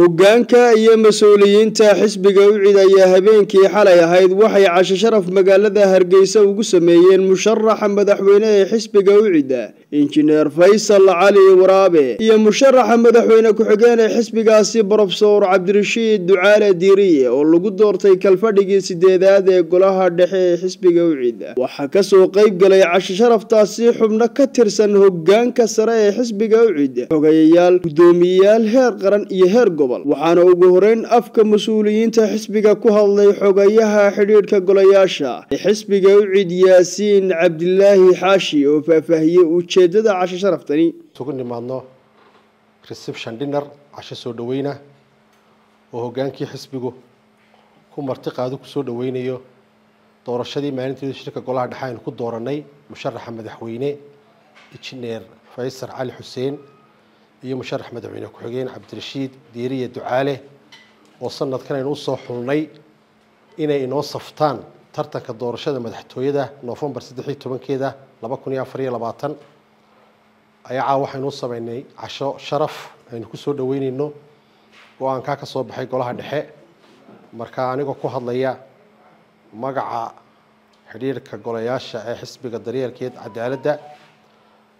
hoggaanka iyo mas'uuliyiinta xisbiga ucid ayaa habeenkii xalay ahayd waxay casho sharaf magaalada hargeysa ugu sameeyeen musharaxa madaxweyne ee xisbiga ucida injineer faysal cali waraabe iyo musharaxa madaxweyne ku-xigeen ee xisbigaasi brofesor cabdirashiid ducaale diiriye oo lagu doortay kalfadhigii sideedaad ee golaha dhexe ee xisbiga ucid waxaa ka soo qeyb galay casho sharaftaasi xubno ka tirsan hoggaanka sare ee xisbiga ucid xogayayaal guddoomiyeyaal heer qaran iyo heer gobol. Waxaana ugu horeyn afka mas'uuliyiinta xisbiga ku hadlay xogayaha xidhiidhka golayaasha ee xisbiga ucid yaasiin cabdilaahi xaashi oo faahfaahiyey ujeedada casho sharaftani. Isugu nimaadno reception dinner casho soo dhaweyna oo hoggaankii xisbigu ku marti qaado ku soo dhaweynayo. Doorashadii maalinteeda shirka golaha dhexe aynu ku dooranay musharaxa madaxweyne injineer faysal cali xuseen iyo musharax madaxweyne ku-xigeen cabdirashiid diiriye ducaale oo sanadkan aynu u soo xulnay inay inoo saftaan tartanka doorashada madaxtooyada noofembar saddexiyo tobankeeda laba kun iyo afar iyo labaatan. Ayaa caawa waxaynu u sameynay casho sharaf aynu ku soo dhaweyneyno go'aankaa ka soo baxay golaha dhexe. Marka anigoo ku hadlaya magaca xidhiirka golayaasha ee xisbiga daryeelkeed cadaaladda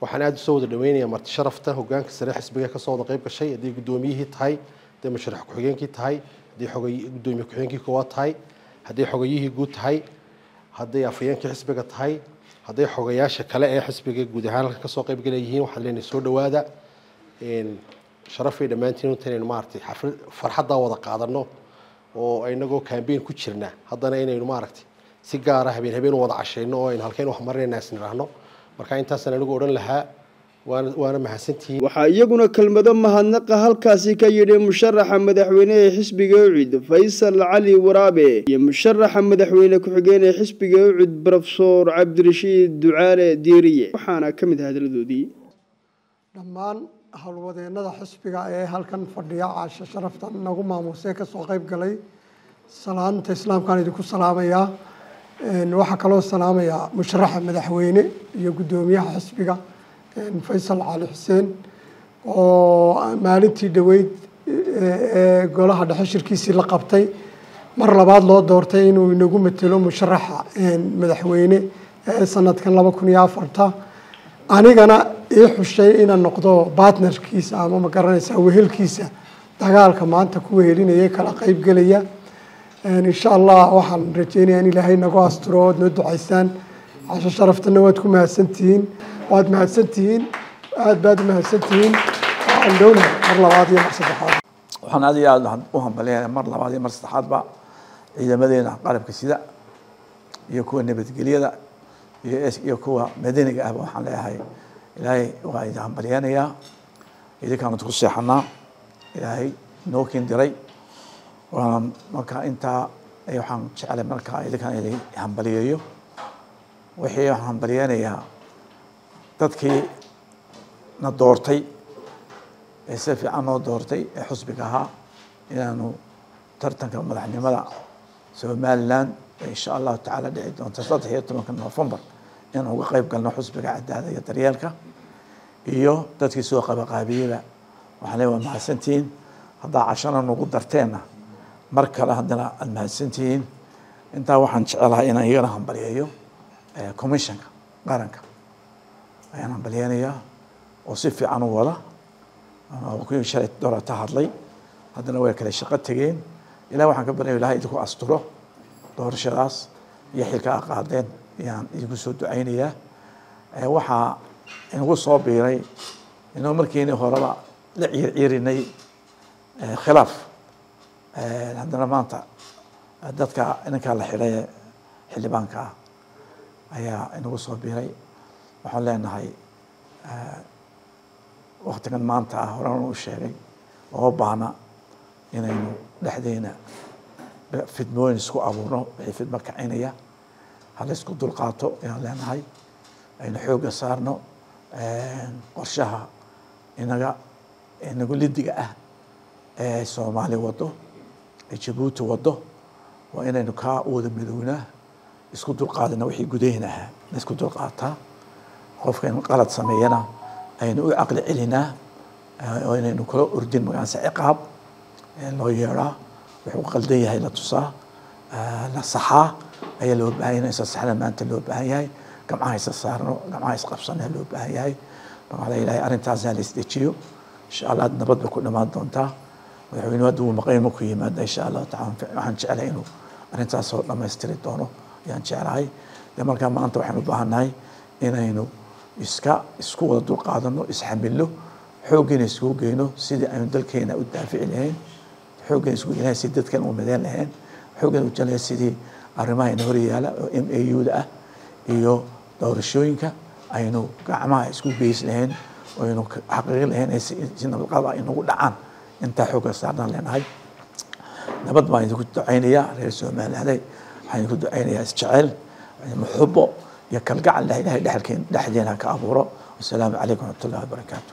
waxaan aada u soo wada dhaweynayaa marti sharafta hoggaanka sare xisbiga ka soo wada qeyb gashay hadday guddoomiyihii tahay hadday musharax ku-xigeenkii tahay hadday xogay guddoomiye ku-xigeenkii koowaad tahay hadday xogayihii guud tahay hadday afhayeenkii xisbiga tahay hadday xogayaasha kale ee xisbiga guud ahaan halka ka soo qeyb galayihiin waxaan leenahay soo dhawaada sharafay dhammaantiin inta inaynu maaragtay xaflad wada qaadano oo inagoo cambaign ku jirna haddana inaynu maaragtay si gaara habeen habeen u wada cashayno oo aynu halkeen wax marinayna marka intaasaan anigu odhan lahaa waana waana mahadsantihiin waxaa iyaguna kelmado mahadnaqa halkaasi ka yidhi musharaxa madaxweyne ee xisbiga ucid faysal cali waraabe iyo musharaxa madaxweyne ku-xigeen ee xisbiga ucid brofesor cabdirashiid ducaale diiriye. Waxaana ka mid ah hadaladoodii. Dhammaan howlwadeennada xisbiga ee halkan fadhiya caasho sharaftan nagu maamuusee ka soo qeyb galay salaanta islaamkaan idinku salaamayaa waxaa kaloo salaamayaa musharaxa madaxweyne iyo guddoomiyaha xisbiga faysal cali xuseen oo maalintii dhaweyd ee golaha dhexe shirkiisii la qabtay. Mar labaad loo doortay inuu inagu matelo musharaxa madaxweyne ee sanadkan laba kun iyo afarta. Anigana ii xushay inaan noqdo bartnerkiisa ama ma garanaysaa wehelkiisa. Dagaalka maanta ku wehelinaya kala qeybgelaya insha allah waxaan rajeynaya in ilaahay nagu asturo oad noo ducaysaan. Casho sharaftana waad ku mahadsantihiin. Waad mahadsantihiin. Aada baad u mahadsantihiin. Waxaan dhowna mar labaad iyo mar saddexaad. Waxaan aad iyo aad u hambalyaynaya mar labaad iyo mar saddexaadba ciidamadeena qalabka sida iyo kuwa nabadgelyada iyo kuwa madaniga ahba waxaan leeyahay. Ilaahay waa idin hambalyeynayaa idinkaan idinku seexanaa ilaahay noo diray markaa intaa waxaan jeclay markaa idinkaan idin hambaliyeeyo. Wixii waxaan hambalyeynayaa dadkii na doortay ee si fiican noo doortay ee xusbiga ahaa inaanu tartanka madaxnimada somalilan insha allahu tacaala dhici doonta saddex iyo tobanka novembar inaan uga qeyb galno xusbiga cadaalada iyo daryeelka iyo dadkii soo qabaqaabiyeyba waxaan le waa mahadsantihiin haddaa cashana nagu darteenna mar kale haddana aada mahadsantihiin. Intaa waxaan jecelahay inaan iyagana hambalyeeyo commissionka qaranka. Ayaan hambalyeynayaa oo si fiican u wada kuwii shalay doorata hadlay. Haddana way kale shaqo tegeen ilahi waxaan ka baryaya ilahay idinku asturo doorashadaas iyo xilka a qaadeen. Ayaan idinku soo ducaynayaa. Waxaa inagu soo biiray inuu markiini horeba la ciirciirinay khilaaf haddana maanta dadka ninkaa la xidhay xildhibaanka ah ayaa inagu soo biiray. Waxaan leenahay waktigan maanta ah horan u sheegay oo baahna inaynu dhexdeena fidmooyin isku abuurno wixii fidmo kacinaya. Hala isku dulqaato ayaan leenahay. Aynu xoogga saarno qorshaha inaga inagu lidiga ah ee soomaali wado ee jabuuti wado waa inaynu kaa wada midownaa isku dulqaadana wixii gudahina ahaa na isku dulqaataa qofka qalad sameeyana aynu u caqli celinaa inaynu kula ordin magaanse ciqaab loo yeedhaa wuxuu qaldan yahay la tusaa la saxaa ayaa loo baahan yahay isa maanta loo baahan yahay gamcaha isa saarno gamcaha isqabsana loo baahan yahay. Marka ilahay arrintaasna la isdejiyo insha allah nabad bay ku dhamaan doontaa madaxweynuhu hadda wuu maqayn markuu yimaada insha allahu taala waxaan jeclahay inuu arrintaas dhammaystiri doono. Ayaan jeclahay. De markaa maanta waxaan u baahannahay inaynu iska isku wada dulqaadano isxamilno xooggiina iskugu geyno sidii aynu dalkeena u daafici lahayn xooggiina iskugu geynahay sidii dadkan u madeen lahayn xooggiina u jelahay sidii arrimaha ina hor yaalla oo m a u da ah iyo doorashooyinka aynu gacmaha isku geys lahayn oo aynu xaqiiqi lahayn si nabadqaba inagu dhacaan intaa xoogga saarnaan leenahay. Nabad baan idinku ducaynayaa reer somalilanday waxaan idinku ducaynayaa isjecel muxubo iyo kalgacal ilahay dhexdeena ka abuuro. Wasalaamu calaykum waraxmat ullahi wabarakaatu